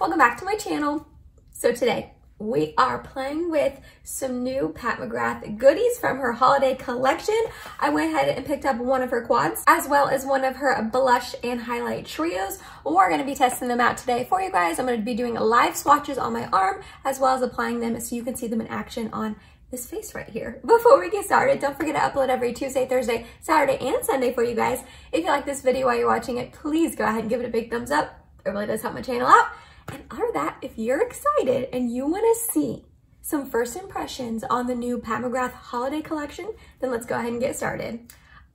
welcome back to my channel. So today we are playing with some new Pat McGrath goodies from her holiday collection. I went ahead and picked up one of her quads as well as one of her blush and highlight trios. We're gonna be testing them out today for you guys. I'm gonna be doing live swatches on my arm as well as applying them so you can see them in action on this face right here. Before we get started, don't forget to upload every Tuesday, Thursday, Saturday, and Sunday for you guys. If you like this video while you're watching it, please go ahead and give it a big thumbs up. It really does help my channel out. And other than that, if you're excited and you wanna see some first impressions on the new Pat McGrath holiday collection, then let's go ahead and get started.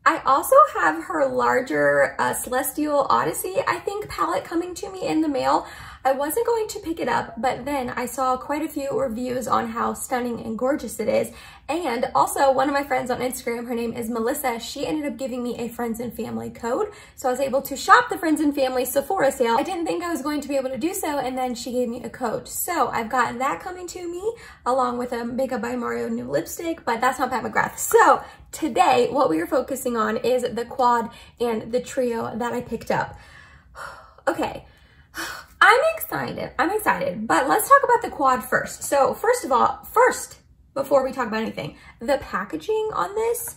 I also have her larger uh, Celestial Odyssey, I think, palette coming to me in the mail. I wasn't going to pick it up, but then I saw quite a few reviews on how stunning and gorgeous it is. And also one of my friends on Instagram, her name is Melissa, she ended up giving me a friends and family code. So I was able to shop the friends and family Sephora sale. I didn't think I was going to be able to do so. And then she gave me a code. So I've got that coming to me along with a Makeup by Mario new lipstick, but that's not Pat McGrath. So today, what we are focusing on is the quad and the trio that I picked up. okay. I'm excited. I'm excited. But let's talk about the quad first. So first of all, first, before we talk about anything, the packaging on this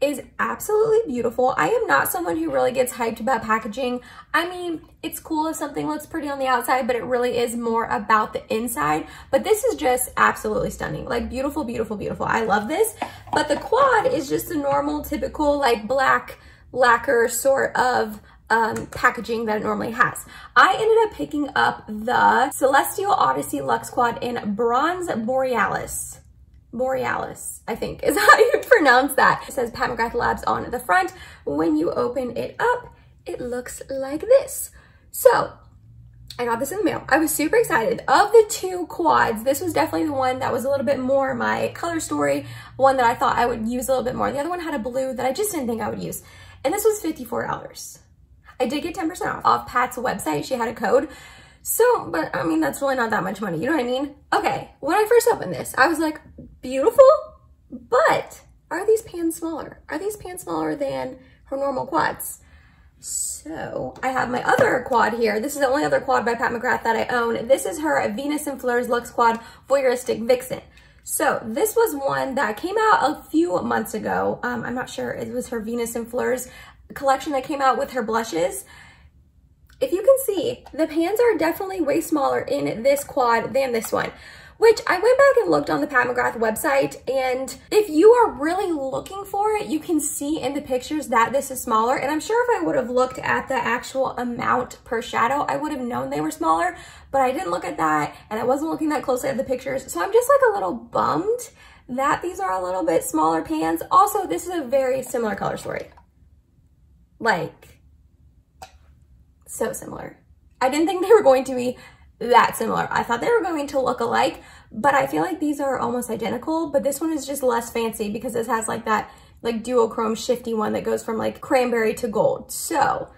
is absolutely beautiful. I am not someone who really gets hyped about packaging. I mean, it's cool if something looks pretty on the outside, but it really is more about the inside. But this is just absolutely stunning. Like beautiful, beautiful, beautiful. I love this. But the quad is just a normal, typical like black lacquer sort of um, packaging that it normally has. I ended up picking up the Celestial Odyssey Luxe Quad in Bronze Borealis. Borealis, I think is how you pronounce that. It says Pat McGrath Labs on the front. When you open it up, it looks like this. So I got this in the mail. I was super excited. Of the two quads, this was definitely the one that was a little bit more my color story, one that I thought I would use a little bit more. The other one had a blue that I just didn't think I would use. And this was $54. I did get 10% off off Pat's website. She had a code. So, but I mean, that's really not that much money. You know what I mean? Okay, when I first opened this, I was like, beautiful, but are these pans smaller? Are these pans smaller than her normal quads? So I have my other quad here. This is the only other quad by Pat McGrath that I own. This is her Venus and Fleurs Luxe Quad Voyeuristic Vixen. So this was one that came out a few months ago. Um, I'm not sure it was her Venus and Fleurs collection that came out with her blushes. If you can see, the pans are definitely way smaller in this quad than this one which I went back and looked on the Pat McGrath website. And if you are really looking for it, you can see in the pictures that this is smaller. And I'm sure if I would have looked at the actual amount per shadow, I would have known they were smaller, but I didn't look at that and I wasn't looking that closely at the pictures. So I'm just like a little bummed that these are a little bit smaller pans. Also, this is a very similar color story. Like, so similar. I didn't think they were going to be that similar. I thought they were going to look alike, but I feel like these are almost identical, but this one is just less fancy because this has like that like duochrome shifty one that goes from like cranberry to gold. So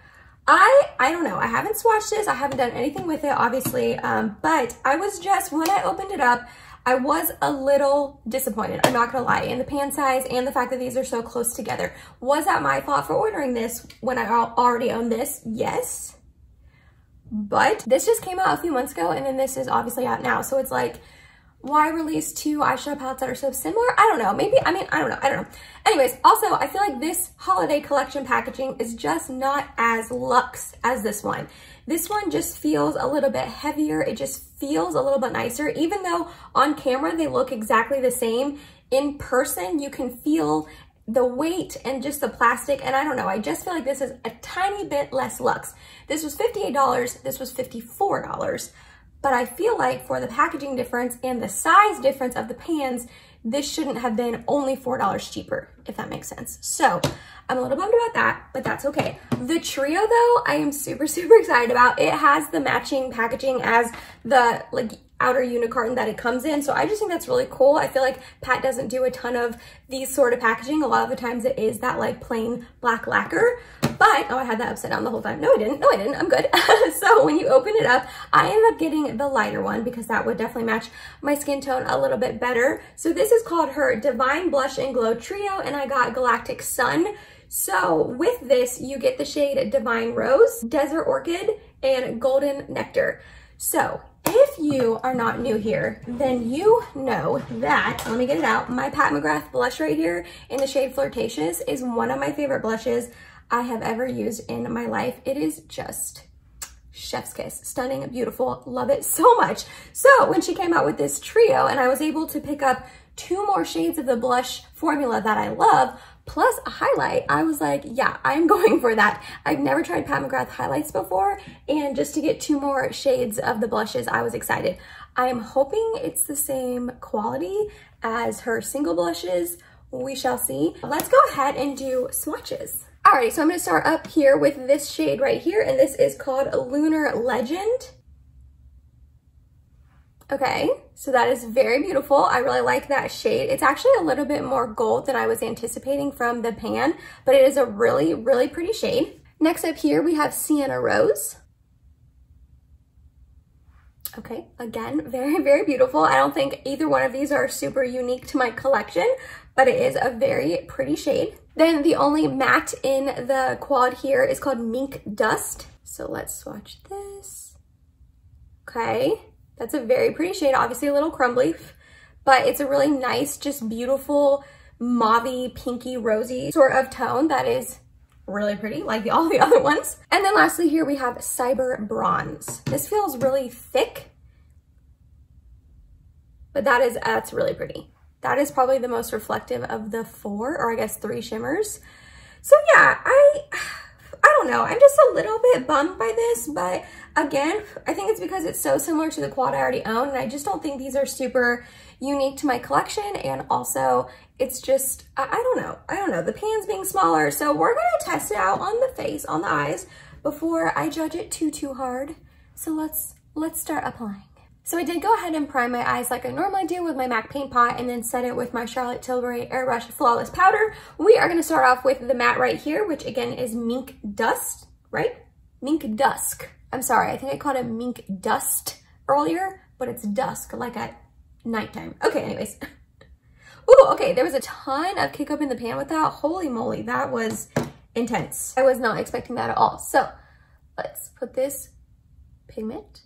I, I don't know. I haven't swatched this. I haven't done anything with it, obviously. Um, but I was just, when I opened it up, I was a little disappointed. I'm not gonna lie. In the pan size and the fact that these are so close together. Was that my fault for ordering this when I already own this? Yes. But this just came out a few months ago and then this is obviously out now. So it's like, why release two eyeshadow palettes that are so similar? I don't know. Maybe, I mean, I don't know. I don't know. Anyways, also, I feel like this holiday collection packaging is just not as luxe as this one. This one just feels a little bit heavier. It just feels a little bit nicer. Even though on camera they look exactly the same, in person you can feel the weight and just the plastic, and I don't know, I just feel like this is a tiny bit less luxe. This was $58, this was $54, but I feel like for the packaging difference and the size difference of the pans, this shouldn't have been only $4 cheaper, if that makes sense. So I'm a little bummed about that, but that's okay. The trio though, I am super, super excited about. It has the matching packaging as the like outer unicorn that it comes in. So I just think that's really cool. I feel like Pat doesn't do a ton of these sort of packaging. A lot of the times it is that like plain black lacquer. But, oh, I had that upside down the whole time. No, I didn't. No, I didn't. I'm good. so when you open it up, I ended up getting the lighter one because that would definitely match my skin tone a little bit better. So this is called her Divine Blush and Glow Trio, and I got Galactic Sun. So with this, you get the shade Divine Rose, Desert Orchid, and Golden Nectar. So if you are not new here, then you know that, let me get it out, my Pat McGrath blush right here in the shade Flirtatious is one of my favorite blushes I have ever used in my life. It is just chef's kiss. Stunning, beautiful, love it so much. So when she came out with this trio and I was able to pick up two more shades of the blush formula that I love, plus a highlight, I was like, yeah, I'm going for that. I've never tried Pat McGrath highlights before, and just to get two more shades of the blushes, I was excited. I am hoping it's the same quality as her single blushes. We shall see. Let's go ahead and do swatches. All right, so I'm gonna start up here with this shade right here, and this is called Lunar Legend. Okay, so that is very beautiful. I really like that shade. It's actually a little bit more gold than I was anticipating from the pan, but it is a really, really pretty shade. Next up here, we have Sienna Rose. Okay, again, very, very beautiful. I don't think either one of these are super unique to my collection, but it is a very pretty shade. Then the only matte in the quad here is called Mink Dust. So let's swatch this. Okay, that's a very pretty shade, obviously a little crumbly, but it's a really nice, just beautiful mauvey, pinky, rosy sort of tone that is really pretty like all the other ones. And then lastly here we have Cyber Bronze. This feels really thick, but that is, that's really pretty. That is probably the most reflective of the four, or I guess three shimmers. So yeah, I, I don't know. I'm just a little bit bummed by this, but again, I think it's because it's so similar to the quad I already own, and I just don't think these are super unique to my collection, and also it's just, I, I don't know. I don't know. The pan's being smaller, so we're going to test it out on the face, on the eyes, before I judge it too, too hard. So let's, let's start applying. So I did go ahead and prime my eyes like I normally do with my MAC Paint Pot and then set it with my Charlotte Tilbury Airbrush Flawless Powder. We are going to start off with the matte right here, which again is Mink Dust, right? Mink Dusk. I'm sorry, I think I called it Mink Dust earlier, but it's dusk, like at nighttime. Okay, anyways. Ooh, okay, there was a ton of kick up in the pan with that. Holy moly, that was intense. I was not expecting that at all. So let's put this pigment,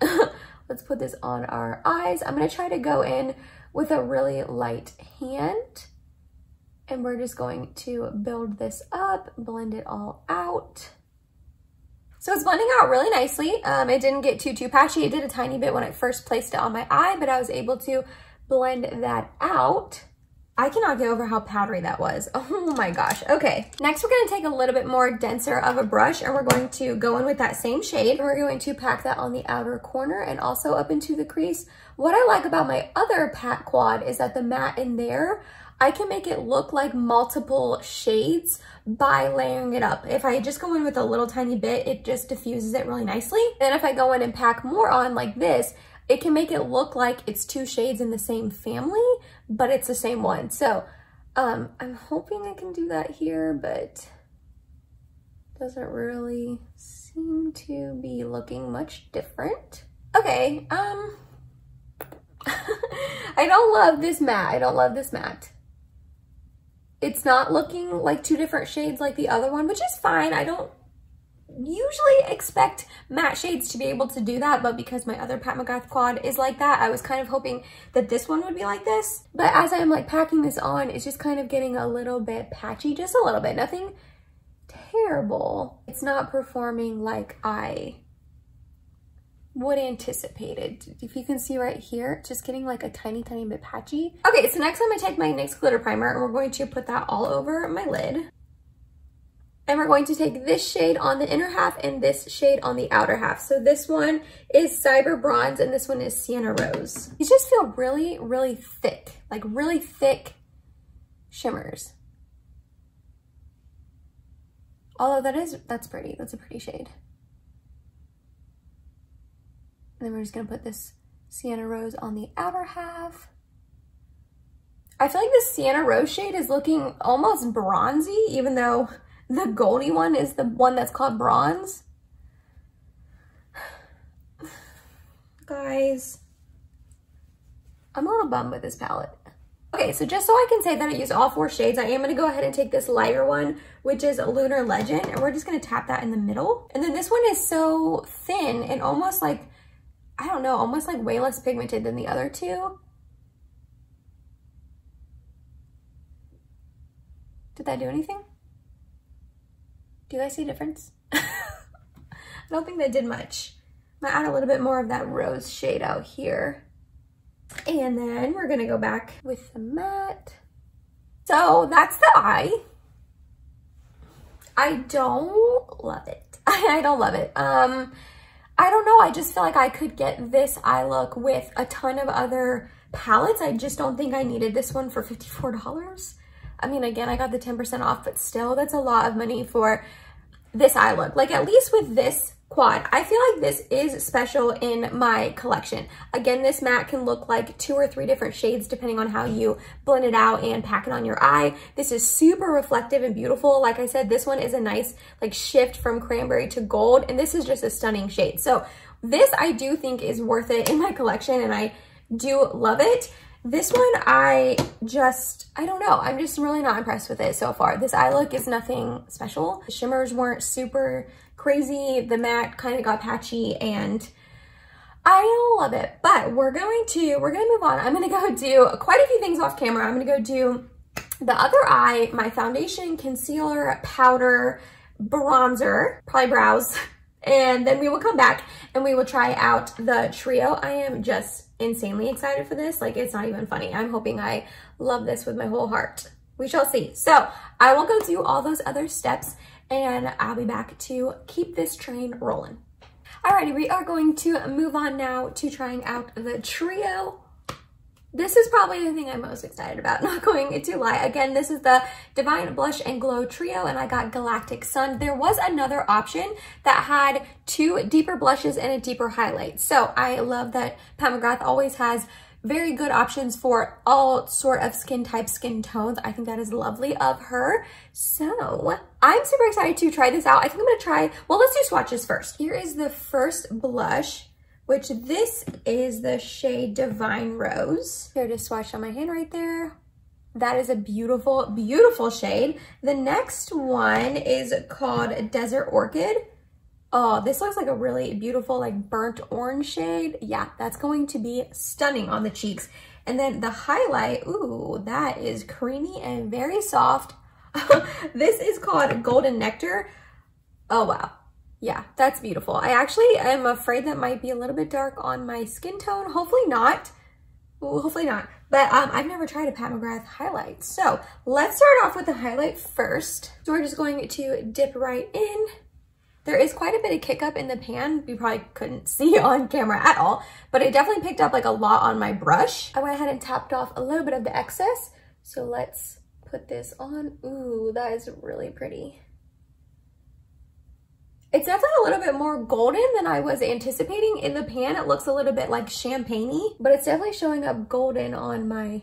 let's put this on our eyes. I'm gonna try to go in with a really light hand and we're just going to build this up, blend it all out. So it's blending out really nicely. Um, it didn't get too, too patchy. It did a tiny bit when I first placed it on my eye, but I was able to blend that out. I cannot get over how powdery that was. Oh my gosh. Okay, next we're gonna take a little bit more denser of a brush and we're going to go in with that same shade. We're going to pack that on the outer corner and also up into the crease. What I like about my other pat quad is that the matte in there, I can make it look like multiple shades by layering it up. If I just go in with a little tiny bit, it just diffuses it really nicely. Then if I go in and pack more on like this, it can make it look like it's two shades in the same family, but it's the same one. So um, I'm hoping I can do that here, but doesn't really seem to be looking much different. Okay, um, I don't love this matte. I don't love this matte. It's not looking like two different shades like the other one, which is fine. I don't usually expect matte shades to be able to do that, but because my other Pat McGrath quad is like that, I was kind of hoping that this one would be like this. But as I'm like packing this on, it's just kind of getting a little bit patchy, just a little bit, nothing terrible. It's not performing like I would anticipate it. If you can see right here, just getting like a tiny, tiny bit patchy. Okay, so next I'm gonna take my NYX glitter primer and we're going to put that all over my lid. And we're going to take this shade on the inner half and this shade on the outer half. So this one is Cyber Bronze and this one is Sienna Rose. These just feel really, really thick, like really thick shimmers. Although that is, that's pretty, that's a pretty shade. And then we're just gonna put this Sienna Rose on the outer half. I feel like this Sienna Rose shade is looking almost bronzy, even though the goldy one is the one that's called bronze. Guys, I'm a little bummed with this palette. Okay, so just so I can say that I use all four shades, I am going to go ahead and take this lighter one, which is Lunar Legend, and we're just going to tap that in the middle. And then this one is so thin and almost like, I don't know, almost like way less pigmented than the other two. Did that do anything? Do you guys see a difference? I don't think that did much. I'm gonna add a little bit more of that rose shade out here. And then we're gonna go back with the matte. So that's the eye. I don't love it. I don't love it. Um, I don't know. I just feel like I could get this eye look with a ton of other palettes. I just don't think I needed this one for $54. I mean, again, I got the 10% off, but still that's a lot of money for this eye look. Like at least with this quad, I feel like this is special in my collection. Again, this matte can look like two or three different shades depending on how you blend it out and pack it on your eye. This is super reflective and beautiful. Like I said, this one is a nice like shift from cranberry to gold and this is just a stunning shade. So this I do think is worth it in my collection and I do love it. This one, I just, I don't know. I'm just really not impressed with it so far. This eye look is nothing special. The shimmers weren't super crazy. The matte kind of got patchy and I don't love it. But we're going to, we're going to move on. I'm going to go do quite a few things off camera. I'm going to go do the other eye, my foundation, concealer, powder, bronzer, probably brows, and then we will come back and we will try out the trio. I am just insanely excited for this. Like, it's not even funny. I'm hoping I love this with my whole heart. We shall see. So I will go do all those other steps and I'll be back to keep this train rolling. Alrighty, we are going to move on now to trying out the trio this is probably the thing I'm most excited about, not going to lie. Again, this is the Divine Blush and Glow Trio, and I got Galactic Sun. There was another option that had two deeper blushes and a deeper highlight. So I love that Pat McGrath always has very good options for all sort of skin types, skin tones. I think that is lovely of her. So I'm super excited to try this out. I think I'm gonna try, well, let's do swatches first. Here is the first blush which this is the shade Divine Rose. Here to swatch on my hand right there. That is a beautiful, beautiful shade. The next one is called Desert Orchid. Oh, this looks like a really beautiful, like burnt orange shade. Yeah, that's going to be stunning on the cheeks. And then the highlight, ooh, that is creamy and very soft. this is called Golden Nectar. Oh, wow. Yeah, that's beautiful. I actually am afraid that might be a little bit dark on my skin tone. Hopefully not. Hopefully not. But um, I've never tried a Pat McGrath highlight. So let's start off with the highlight first. So we're just going to dip right in. There is quite a bit of kick up in the pan. You probably couldn't see on camera at all, but it definitely picked up like a lot on my brush. I went ahead and tapped off a little bit of the excess. So let's put this on. Ooh, that is really pretty. It's definitely a little bit more golden than I was anticipating. In the pan, it looks a little bit like champagne but it's definitely showing up golden on my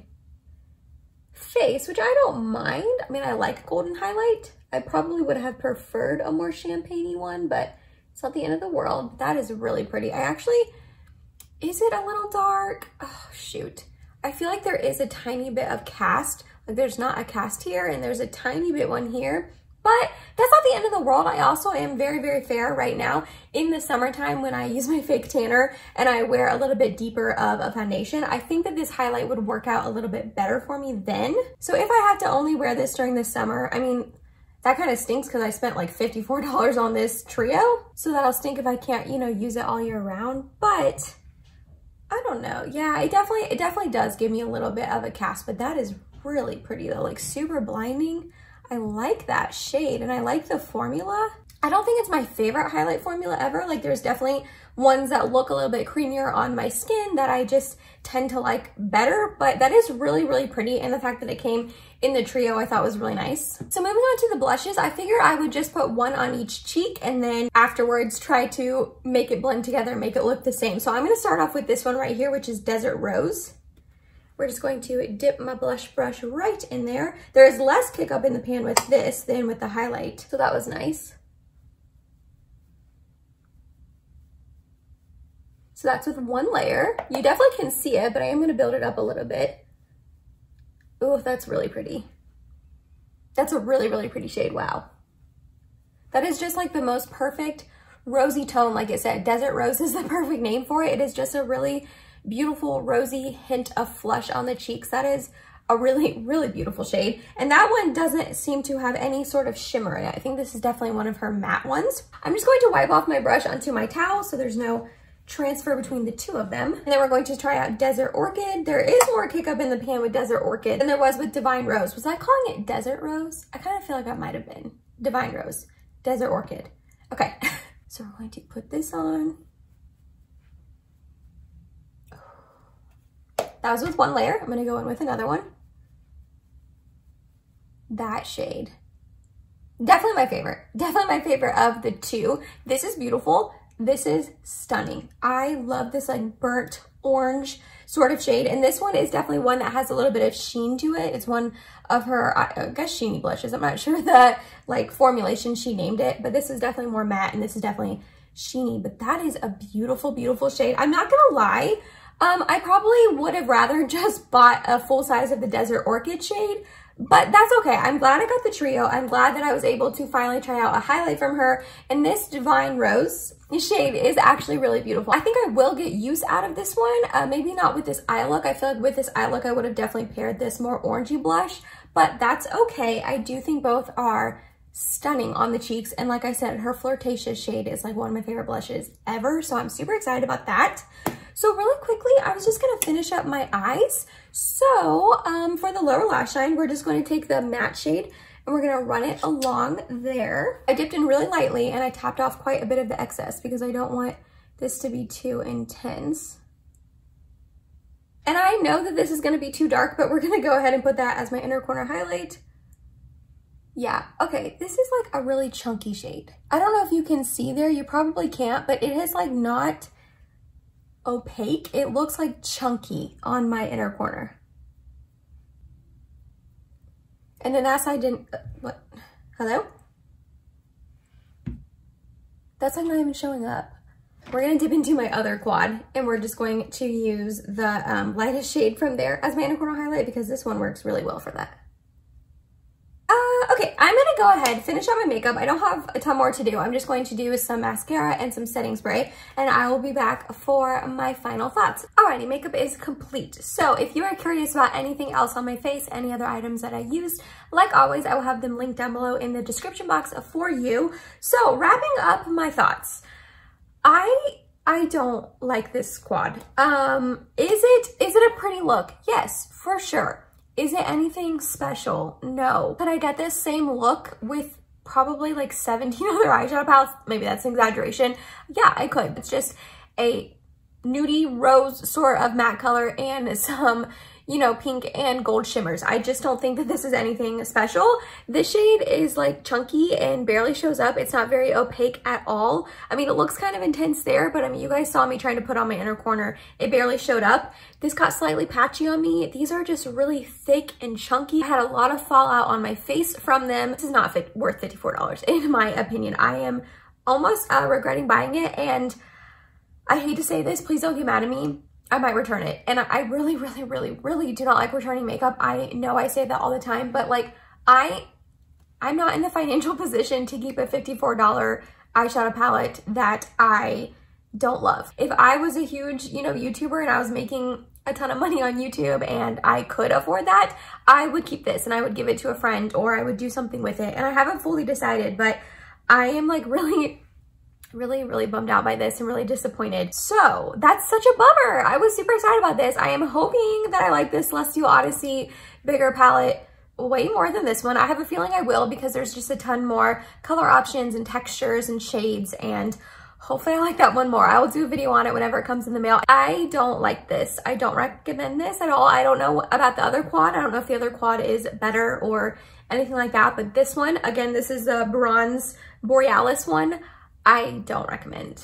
face, which I don't mind. I mean, I like golden highlight. I probably would have preferred a more champagne one, but it's not the end of the world. That is really pretty. I actually, is it a little dark? Oh, shoot. I feel like there is a tiny bit of cast. Like there's not a cast here and there's a tiny bit one here. But that's not the end of the world. I also am very, very fair right now in the summertime when I use my fake tanner and I wear a little bit deeper of a foundation. I think that this highlight would work out a little bit better for me then. So if I have to only wear this during the summer, I mean, that kind of stinks because I spent like $54 on this trio. So that'll stink if I can't, you know, use it all year round. But I don't know. Yeah, it definitely, it definitely does give me a little bit of a cast, but that is really pretty though, like super blinding. I like that shade and I like the formula. I don't think it's my favorite highlight formula ever. Like there's definitely ones that look a little bit creamier on my skin that I just tend to like better, but that is really, really pretty. And the fact that it came in the trio I thought was really nice. So moving on to the blushes, I figured I would just put one on each cheek and then afterwards try to make it blend together, and make it look the same. So I'm gonna start off with this one right here, which is Desert Rose. We're just going to dip my blush brush right in there. There is less kick up in the pan with this than with the highlight, so that was nice. So that's with one layer. You definitely can see it, but I am gonna build it up a little bit. Oh, that's really pretty. That's a really, really pretty shade. Wow. That is just like the most perfect rosy tone. Like I said, Desert Rose is the perfect name for it. It is just a really beautiful rosy hint of flush on the cheeks. That is a really, really beautiful shade. And that one doesn't seem to have any sort of shimmer in it. I think this is definitely one of her matte ones. I'm just going to wipe off my brush onto my towel so there's no transfer between the two of them. And then we're going to try out Desert Orchid. There is more kick up in the pan with Desert Orchid than there was with Divine Rose. Was I calling it Desert Rose? I kind of feel like that might have been Divine Rose. Desert Orchid. Okay, so we're going to put this on. That was with one layer. I'm gonna go in with another one. That shade. Definitely my favorite. Definitely my favorite of the two. This is beautiful. This is stunning. I love this like burnt orange sort of shade. And this one is definitely one that has a little bit of sheen to it. It's one of her, I guess, sheeny blushes. I'm not sure the like formulation she named it, but this is definitely more matte and this is definitely sheeny. But that is a beautiful, beautiful shade. I'm not gonna lie. Um, I probably would have rather just bought a full size of the Desert Orchid shade, but that's okay. I'm glad I got the trio. I'm glad that I was able to finally try out a highlight from her. And this Divine Rose shade is actually really beautiful. I think I will get use out of this one. Uh, maybe not with this eye look. I feel like with this eye look, I would have definitely paired this more orangey blush, but that's okay. I do think both are stunning on the cheeks. And like I said, her Flirtatious shade is like one of my favorite blushes ever. So I'm super excited about that. So really quickly, I was just gonna finish up my eyes. So um, for the lower lash line, we're just gonna take the matte shade and we're gonna run it along there. I dipped in really lightly and I tapped off quite a bit of the excess because I don't want this to be too intense. And I know that this is gonna be too dark, but we're gonna go ahead and put that as my inner corner highlight. Yeah, okay, this is like a really chunky shade. I don't know if you can see there, you probably can't, but it is like not opaque. It looks like chunky on my inner corner. And then that side didn't, uh, what, hello? That's like not even showing up. We're gonna dip into my other quad and we're just going to use the um, lightest shade from there as my inner corner highlight because this one works really well for that. Uh, okay, I'm gonna go ahead, finish up my makeup. I don't have a ton more to do. I'm just going to do some mascara and some setting spray, and I will be back for my final thoughts. Alrighty, makeup is complete. So if you are curious about anything else on my face, any other items that I used, like always, I will have them linked down below in the description box for you. So wrapping up my thoughts, I I don't like this quad. Um, is it, is it a pretty look? Yes, for sure. Is it anything special? No. Could I get this same look with probably like 17 other eyeshadow palettes? Maybe that's an exaggeration. Yeah, I could. It's just a nudie rose sort of matte color and some you know, pink and gold shimmers. I just don't think that this is anything special. This shade is like chunky and barely shows up. It's not very opaque at all. I mean, it looks kind of intense there, but I mean, you guys saw me trying to put on my inner corner. It barely showed up. This got slightly patchy on me. These are just really thick and chunky. I had a lot of fallout on my face from them. This is not fit, worth $54 in my opinion. I am almost uh, regretting buying it and I hate to say this, please don't get mad at me. I might return it. And I really, really, really, really do not like returning makeup. I know I say that all the time, but like I, I'm not in the financial position to keep a $54 eyeshadow palette that I don't love. If I was a huge, you know, YouTuber and I was making a ton of money on YouTube and I could afford that, I would keep this and I would give it to a friend or I would do something with it. And I haven't fully decided, but I am like really really, really bummed out by this and really disappointed. So that's such a bummer. I was super excited about this. I am hoping that I like this Celestial Odyssey bigger palette way more than this one. I have a feeling I will because there's just a ton more color options and textures and shades and hopefully I like that one more. I will do a video on it whenever it comes in the mail. I don't like this. I don't recommend this at all. I don't know about the other quad. I don't know if the other quad is better or anything like that, but this one, again, this is the Bronze Borealis one. I don't recommend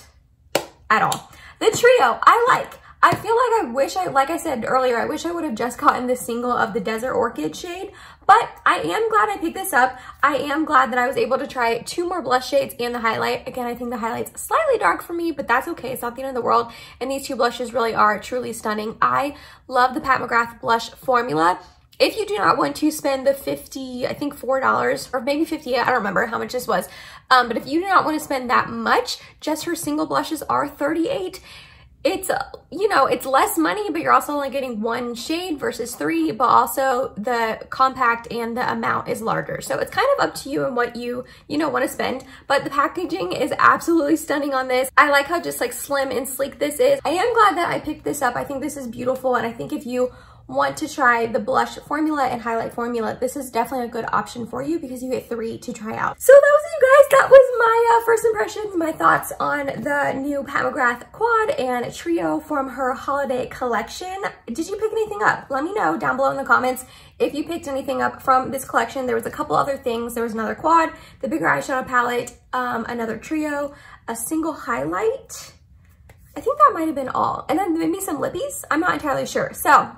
at all. The trio, I like. I feel like I wish I, like I said earlier, I wish I would have just gotten the single of the Desert Orchid shade, but I am glad I picked this up. I am glad that I was able to try two more blush shades and the highlight. Again, I think the highlight's slightly dark for me, but that's okay. It's not the end of the world. And these two blushes really are truly stunning. I love the Pat McGrath blush formula. If you do not want to spend the 50, I think $4 or maybe 50, I don't remember how much this was. Um, but if you do not want to spend that much, just her single blushes are 38 it's, you know, it's less money, but you're also only getting one shade versus three, but also the compact and the amount is larger. So it's kind of up to you and what you, you know, want to spend. But the packaging is absolutely stunning on this. I like how just like slim and sleek this is. I am glad that I picked this up. I think this is beautiful. And I think if you want to try the blush formula and highlight formula, this is definitely a good option for you because you get three to try out. So that was it, you guys. That was my uh, first impressions, my thoughts on the new Pat McGrath quad and trio from her holiday collection. Did you pick anything up? Let me know down below in the comments if you picked anything up from this collection. There was a couple other things. There was another quad, the bigger eyeshadow palette, um, another trio, a single highlight. I think that might have been all. And then maybe some lippies. I'm not entirely sure. So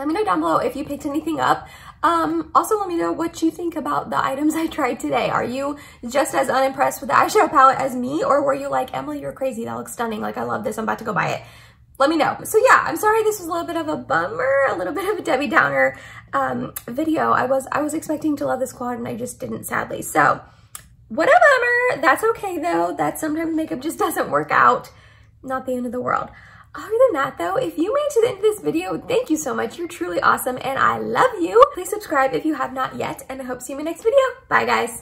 let me know down below if you picked anything up. Um, also, let me know what you think about the items I tried today. Are you just as unimpressed with the eyeshadow palette as me? Or were you like, Emily, you're crazy. That looks stunning. Like, I love this. I'm about to go buy it. Let me know. So yeah, I'm sorry this was a little bit of a bummer, a little bit of a Debbie Downer um, video. I was, I was expecting to love this quad and I just didn't, sadly. So what a bummer. That's okay though. That sometimes makeup just doesn't work out. Not the end of the world. Other than that though, if you made it to the end of this video, thank you so much. You're truly awesome and I love you. Please subscribe if you have not yet and I hope to see you in my next video. Bye guys.